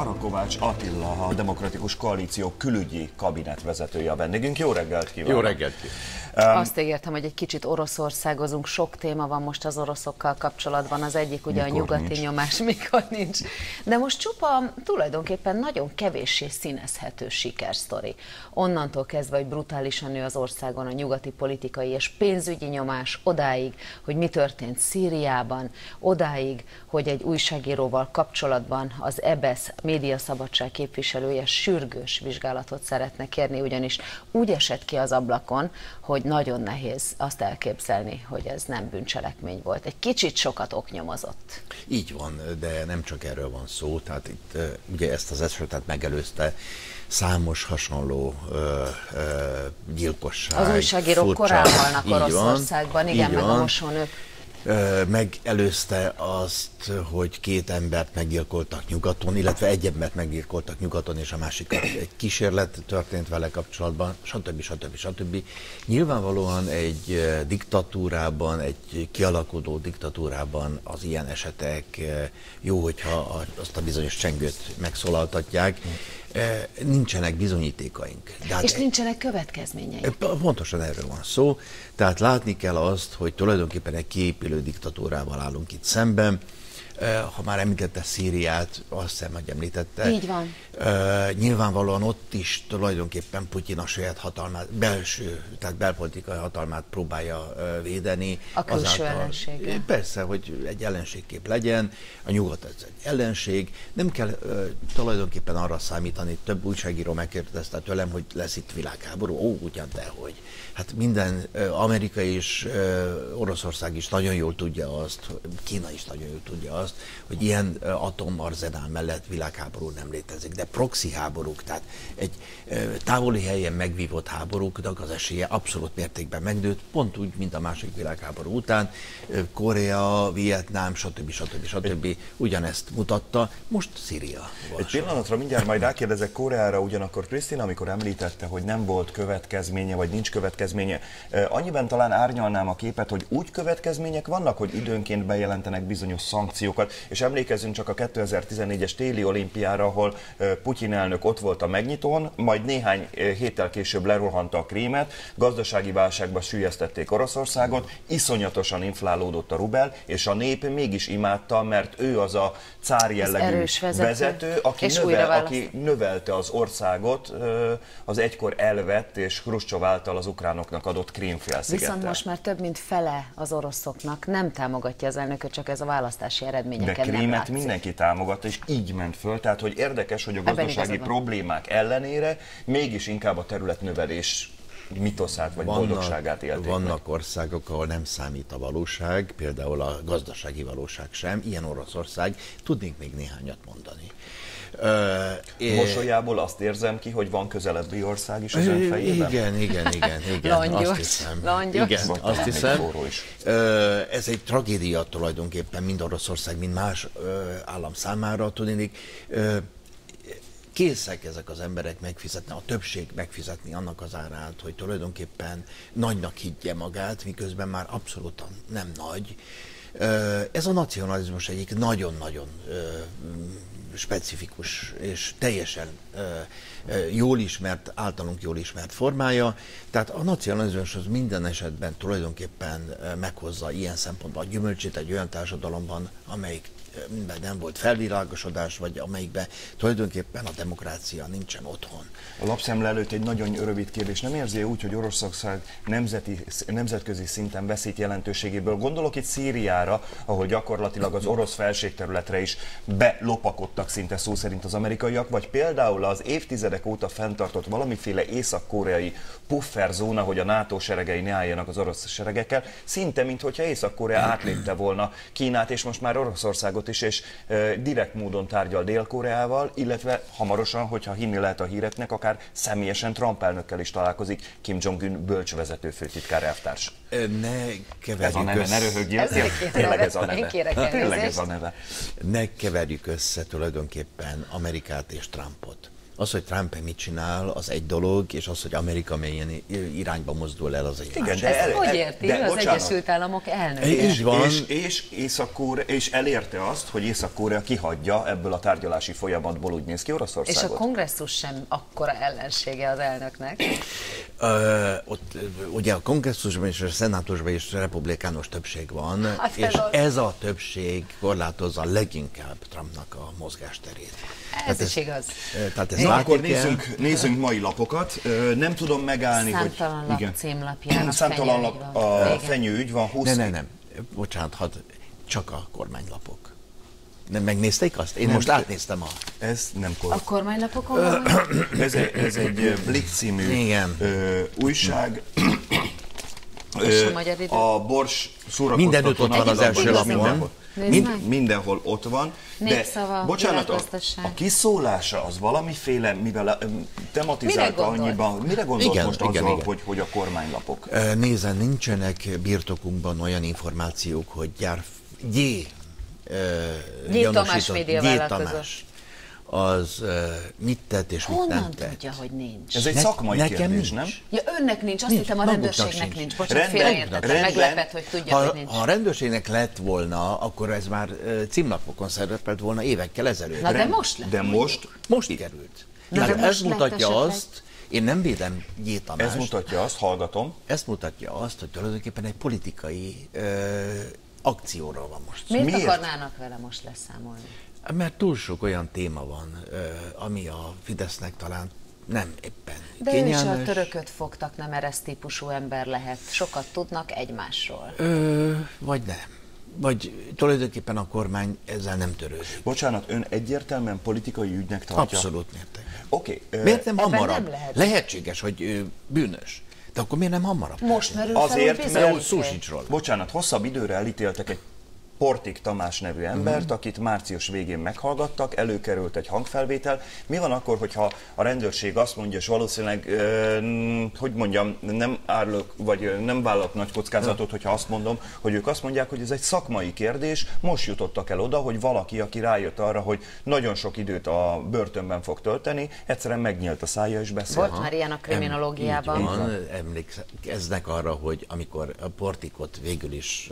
Arakovács Attila, a Demokratikus Koalíció külügyi kabinet vezetője a vendégünk. Jó reggelt kívánok! Jó reggelt kívánok! Um, Azt ígértem, hogy egy kicsit oroszországozunk. Sok téma van most az oroszokkal kapcsolatban. Az egyik ugye mikor a nyugati nincs. nyomás, mikor nincs. De most csupa tulajdonképpen nagyon kevéssé színezhető sikersztori. Onnantól kezdve, hogy brutálisan nő az országon a nyugati politikai és pénzügyi nyomás, odáig, hogy mi történt Szíriában, odáig, hogy egy újságíróval kapcsolatban az EBESZ médiaszabadság képviselője sürgős vizsgálatot szeretne kérni, ugyanis úgy esett ki az ablakon, hogy nagyon nehéz azt elképzelni, hogy ez nem bűncselekmény volt. Egy kicsit sokat oknyomozott. Így van, de nem csak erről van szó, tehát itt ugye ezt az esetet megelőzte számos hasonló ö, ö, gyilkosság. Az újságírók korán halnak Oroszországban, igen, meg van. a mosónők megelőzte azt, hogy két embert meggyilkoltak nyugaton, illetve egy embert meggyilkoltak nyugaton, és a másik egy kísérlet történt vele kapcsolatban, stb. stb. stb. Nyilvánvalóan egy diktatúrában, egy kialakuló diktatúrában az ilyen esetek jó, hogyha azt a bizonyos csengőt megszólaltatják, nincsenek bizonyítékaink. De hát és nincsenek következményeik. Pontosan erről van szó. Tehát látni kell azt, hogy tulajdonképpen egy kiépülő diktatúrával állunk itt szemben, ha már említette Szíriát, azt hiszem, hogy említette. Így van. Nyilvánvalóan ott is tulajdonképpen Putyin a saját hatalmát, belső, tehát belpolitikai hatalmát próbálja védeni. A külső ellenség. Persze, hogy egy ellenségkép legyen, a nyugat ez egy ellenség. Nem kell tulajdonképpen arra számítani, több újságíró megkérdezte tőlem, hogy lesz itt világháború. Ó, ugyan dehogy. Hát minden Amerika és Oroszország is nagyon jól tudja azt, Kína is nagyon jól tudja azt, hogy ilyen atomarzenál mellett világháború nem létezik. De proxy háborúk, tehát egy távoli helyen megvívott háborúknak az esélye abszolút mértékben megnőtt, pont úgy, mint a második világháború után. Korea, Vietnám, stb. stb. stb. ugyanezt mutatta, most Szíria. Egy pillanatra mindjárt majd rákérdezek Koreára, ugyanakkor Krisztina, amikor említette, hogy nem volt következménye, vagy nincs következménye, annyiben talán árnyalnám a képet, hogy úgy következmények vannak, hogy időnként bejelentenek bizonyos szankciókat, és emlékezzünk csak a 2014-es téli olimpiára, ahol Putyin elnök ott volt a megnyitón, majd néhány héttel később lerohanta a krímet, gazdasági válságba sűjesztették Oroszországot, iszonyatosan inflálódott a rubel, és a nép mégis imádta, mert ő az a cár jellegű vezető, vezető aki, növel, aki növelte az országot az egykor elvett és Khrushchev által az ukránoknak adott Krímfélszigettel. Viszont most már több mint fele az oroszoknak nem támogatja az elnököt, csak ez a választási eredményeken De Krímet mindenki támogatta, és így ment föl. Tehát, hogy érdekes, hogy a gazdasági problémák ellenére mégis inkább a területnövelés mitoszát vagy vannak, boldogságát élték Vannak meg. országok, ahol nem számít a valóság, például a gazdasági valóság sem, ilyen Oroszország, tudnék még néhányat mondani. Uh, Mosolyából azt érzem ki, hogy van közelebbi ország is az ön fejében? Igen, igen, igen, igen. Langyos, azt hiszem. Langyos. Igen, azt hiszem. Ez egy tragédia tulajdonképpen mind Oroszország, mind más állam számára, tudnék készek ezek az emberek megfizetni, a többség megfizetni annak az árát, hogy tulajdonképpen nagynak higgye magát, miközben már abszolút nem nagy. Ez a nacionalizmus egyik nagyon-nagyon specifikus és teljesen jól ismert, általunk jól ismert formája. Tehát a nacionalizmus az minden esetben tulajdonképpen meghozza ilyen szempontból a gyümölcsét egy olyan társadalomban, amelyik nem volt felvilágosodás, vagy amelyikben tulajdonképpen a demokrácia nincsen otthon. A lapszemle előtt egy nagyon rövid kérdés. Nem érzi úgy, hogy Oroszország nemzeti, nemzetközi szinten veszít jelentőségéből? Gondolok itt Szíriára, ahol gyakorlatilag az orosz felségterületre is belopakodtak szinte szó szerint az amerikaiak, vagy például az évtizedek óta fenntartott valamiféle észak-koreai pufferzóna, hogy a NATO seregei ne álljanak az orosz seregekkel, szinte mintha Észak-Korea átlépte volna Kínát, és most már Oroszországot Oroszországot is, és direkt módon tárgyal Dél-Koreával, illetve hamarosan, hogyha hinni lehet a híreknek, akár személyesen Trump elnökkel is találkozik Kim Jong-un bölcsvezető főtitkár elvtárs. Ne keverjük Ez a neve, össze. ne röhögjél. Tényleg ez a neve. Tényleg ez a neve. Ne keverjük össze tulajdonképpen Amerikát és Trumpot. Az, hogy Trump mit csinál, az egy dolog, és az, hogy Amerika milyen irányba mozdul el, az egy Igen, másik. de el, hogy érti de, az bocsánat, Egyesült Államok elnöke? És, van. És, és, észak és elérte azt, hogy Észak-Korea kihagyja ebből a tárgyalási folyamatból, úgy néz ki Oroszországot. És a kongresszus sem akkora ellensége az elnöknek? Ö, ott ugye a kongresszusban és a szenátusban is republikánus többség van, hát és az... ez a többség korlátozza leginkább Trumpnak a mozgásterét. Ez tehát is ez, igaz. Tehát ez Na, akkor nézzünk, nézzünk mai lapokat. Nem tudom megállni, Számtalan hogy... Lap címlapján Számtalan lap, a fenyőügy van. 20... Nem, nem, nem. Bocsánat, had, csak a kormánylapok. Nem megnézték azt? Én nem, most átnéztem a... Ez nem kor... A kormánylapokon van? ez, egy, ez egy Blitz című Igen. Ö, újság. Ö, a, a Bors szórakoztató... Mindenütt ott van az első lapon. Mind, mindenhol ott van. De, bocsánat, a, a kiszólása az valamiféle, mivel tematizálta mire annyiban, mire gondolt igen, most igen, azzal, igen. Hogy, hogy a kormánylapok? Nézzen, nincsenek birtokunkban olyan információk, hogy gyár, G G. Tamás média Tamás az uh, mit tett és Honnan mit nem tett. tudja, hogy nincs? Ez egy ne, szakmai nekem kérdés, nincs. nem? Ja, önnek nincs, azt nincs, hittem a rendőrségnek nincs. nincs. Bocsánat, félreértettem, meglepett, hogy tudja, ha, hogy nincs. Ha a rendőrségnek lett volna, akkor ez már uh, címlapokon szerepelt volna évekkel ezelőtt. Na de most lett. De most? Most került. Na, de ez mutatja azt, én nem védem G. Ez mutatja azt, hallgatom. Ez mutatja azt, hogy tulajdonképpen egy politikai uh, akcióról van most. Miért, Miért akarnának vele most leszámolni? Mert túl sok olyan téma van, ami a Fidesznek talán nem éppen De kényelmes. ő is a törököt fogtak, nem eres típusú ember lehet. Sokat tudnak egymásról. Ö, vagy nem. Vagy tulajdonképpen a kormány ezzel nem törődik. Bocsánat, ön egyértelműen politikai ügynek tartja? Abszolút mértek. Oké. Okay, Miért nem hamarabb? Nem lehet. Lehetséges, hogy bűnös. De akkor miért nem hamarabb? Most merül Azért, fel, mert szó sincs róla. Bocsánat, hosszabb időre elítéltek egy Portik Tamás nevű embert, uh-huh. akit március végén meghallgattak, előkerült egy hangfelvétel. Mi van akkor, hogyha a rendőrség azt mondja, és valószínűleg, uh, hogy mondjam, nem árlok, vagy nem vállalt nagy kockázatot, hogyha azt mondom, hogy ők azt mondják, hogy ez egy szakmai kérdés, most jutottak el oda, hogy valaki, aki rájött arra, hogy nagyon sok időt a börtönben fog tölteni, egyszerűen megnyílt a szája és beszél. Volt már ilyen a kriminológiában. Em, emlékeznek arra, hogy amikor a Portikot végül is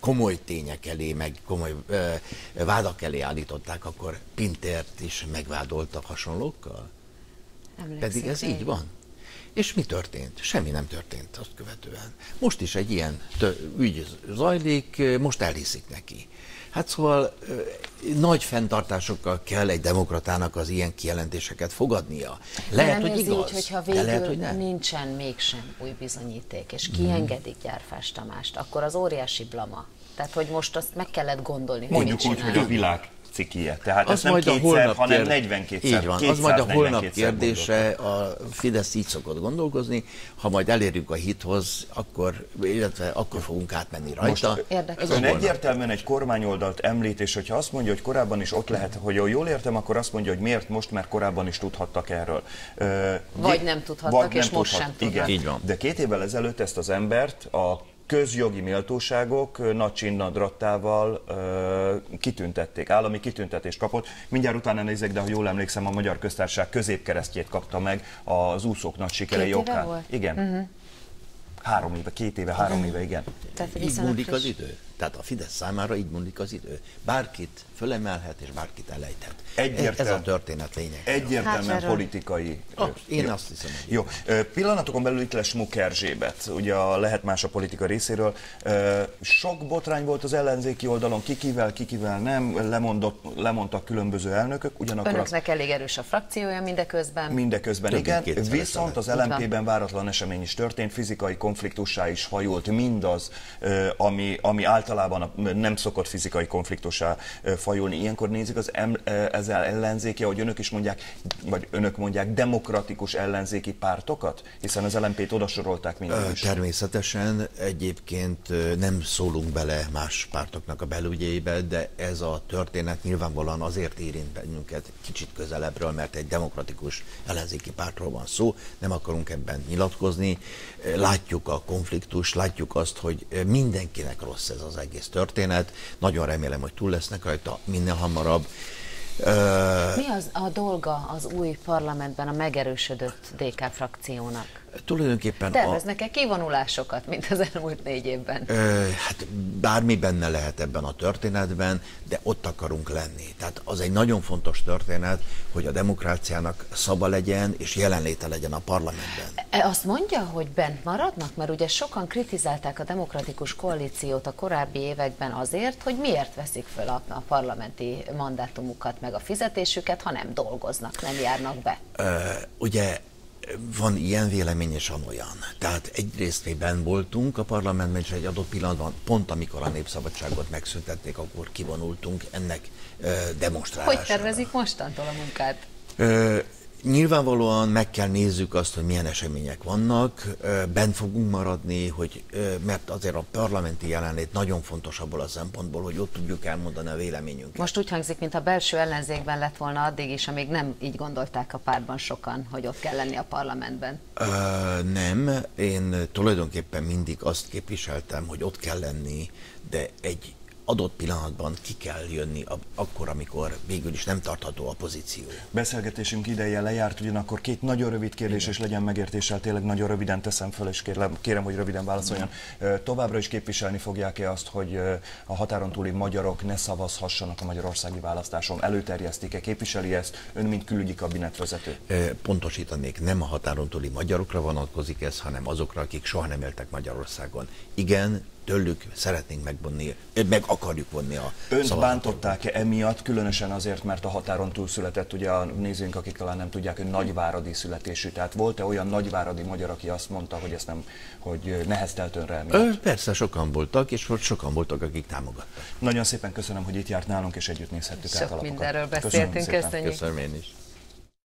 komoly tények elé, meg komoly ö, vádak elé állították, akkor Pintert is megvádoltak hasonlókkal? Emlékszik Pedig ez így van. És mi történt? Semmi nem történt azt követően. Most is egy ilyen ügy zajlik, most elhiszik neki. Hát szóval nagy fenntartásokkal kell egy demokratának az ilyen kijelentéseket fogadnia. Lehet, nem hogy igaz, így, hogyha végül lehet, hogy nem. nincsen mégsem új bizonyíték, és kiengedik Gyárfás Tamást, akkor az óriási blama. Tehát, hogy most azt meg kellett gondolni, Mondjuk úgy, hogy a világ cikie. Tehát az ez nem majd kétszer, a holnap hanem 42 Így van, az majd a holnap kérdése, a Fidesz így szokott gondolkozni, ha majd elérjük a hithoz, akkor, illetve akkor fogunk átmenni rajta. Most ez ön egyértelműen egy kormányoldalt említ, és hogyha azt mondja, hogy korábban is ott lehet, hogy jól értem, akkor azt mondja, hogy miért most, mert korábban is tudhattak erről. Vagy nem tudhattak, vagy és nem most tudhat, sem tudnak. Igen, így van. De két évvel ezelőtt ezt az embert a közjogi méltóságok nagy csinnadrattával kitüntették, állami kitüntetést kapott. Mindjárt utána nézek, de ha jól emlékszem, a Magyar Köztársaság középkeresztjét kapta meg az úszók nagy sikerei okán. Igen. Uh-huh. Három éve, két éve, három uh-huh. éve, igen. Tehát így múlik az idő. Tehát a Fidesz számára így múlik az idő. Bárkit fölemelhet és bárkit elejthet. Egyértelmű, Ez a történet lényeg. Egyértelműen hát, politikai. Ah, én jó. azt hiszem. Hogy jó. Pillanatokon belül itt lesz Smuk Erzsébet, ugye a Lehet Más a politika részéről. Sok botrány volt az ellenzéki oldalon, kikivel, kikivel nem, lemondott, lemondtak különböző elnökök. Ugyanakkor Önöknek az... elég erős a frakciója mindeközben. Mindeközben, Több igen. Viszont az LMP-ben váratlan esemény is történt, fizikai konfliktussá is hajult mindaz, ami, ami általában nem szokott fizikai konfliktussá fajulni. Ilyenkor nézik az em, ezzel ellenzéki, ahogy önök is mondják, vagy önök mondják, demokratikus ellenzéki pártokat? Hiszen az LMP-t oda sorolták mindig is. Természetesen egyébként nem szólunk bele más pártoknak a belügyeibe, de ez a történet nyilvánvalóan azért érint bennünket kicsit közelebbről, mert egy demokratikus ellenzéki pártról van szó, nem akarunk ebben nyilatkozni. Látjuk a konfliktus, látjuk azt, hogy mindenkinek rossz ez az egész történet. Nagyon remélem, hogy túl lesznek rajta minél hamarabb. Mi az a dolga az új parlamentben a megerősödött DK frakciónak? Tulajdonképpen Terveznek-e kivonulásokat, mint az elmúlt négy évben? Ö, hát bármi benne lehet ebben a történetben, de ott akarunk lenni. Tehát az egy nagyon fontos történet, hogy a demokráciának szaba legyen és jelenléte legyen a parlamentben. E, azt mondja, hogy bent maradnak? Mert ugye sokan kritizálták a demokratikus koalíciót a korábbi években azért, hogy miért veszik föl a, a parlamenti mandátumukat, meg a fizetésüket, ha nem dolgoznak, nem járnak be. Ö, ugye van ilyen vélemény és olyan. Tehát egyrészt mi ben voltunk a parlamentben, és egy adott pillanatban, pont amikor a népszabadságot megszüntették, akkor kivonultunk ennek demonstrálására. Hogy tervezik mostantól a munkát? Nyilvánvalóan meg kell nézzük azt, hogy milyen események vannak, bent fogunk maradni, hogy, mert azért a parlamenti jelenlét nagyon fontos abból a szempontból, hogy ott tudjuk elmondani a véleményünket. Most úgy hangzik, mint a belső ellenzékben lett volna addig is, amíg nem így gondolták a pártban sokan, hogy ott kell lenni a parlamentben. Ö, nem, én tulajdonképpen mindig azt képviseltem, hogy ott kell lenni, de egy adott pillanatban ki kell jönni akkor, amikor végül is nem tartható a pozíció. Beszélgetésünk ideje lejárt, ugyanakkor két nagyon rövid kérdés, Igen. és legyen megértéssel, tényleg nagyon röviden teszem föl, és kérem, kérem hogy röviden válaszoljon. Igen. Továbbra is képviselni fogják-e azt, hogy a határon túli magyarok ne szavazhassanak a magyarországi választáson? Előterjesztik-e? Képviseli ezt ön, mint külügyi kabinetvezető? Pontosítanék, nem a határon túli magyarokra vonatkozik ez, hanem azokra, akik soha nem éltek Magyarországon. Igen, tőlük szeretnénk megvonni, meg akarjuk vonni a Önt bántották-e emiatt, különösen azért, mert a határon túl született, ugye a nézőink, akik talán nem tudják, hogy nagyváradi születésű, tehát volt-e olyan nagyváradi magyar, aki azt mondta, hogy ezt nem, hogy neheztelt önre emiatt? Persze, sokan voltak, és sokan voltak, akik támogattak. Nagyon szépen köszönöm, hogy itt járt nálunk, és együtt nézhettük Sok át mindenről beszéltünk, köszönjük. Köszönöm én is.